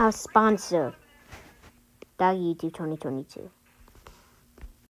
Our sponsor, Dog YouTube 2022.